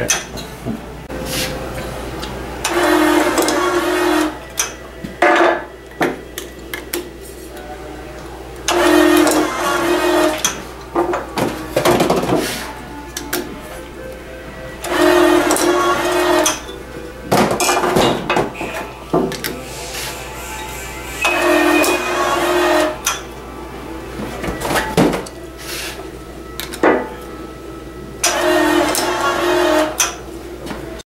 Great.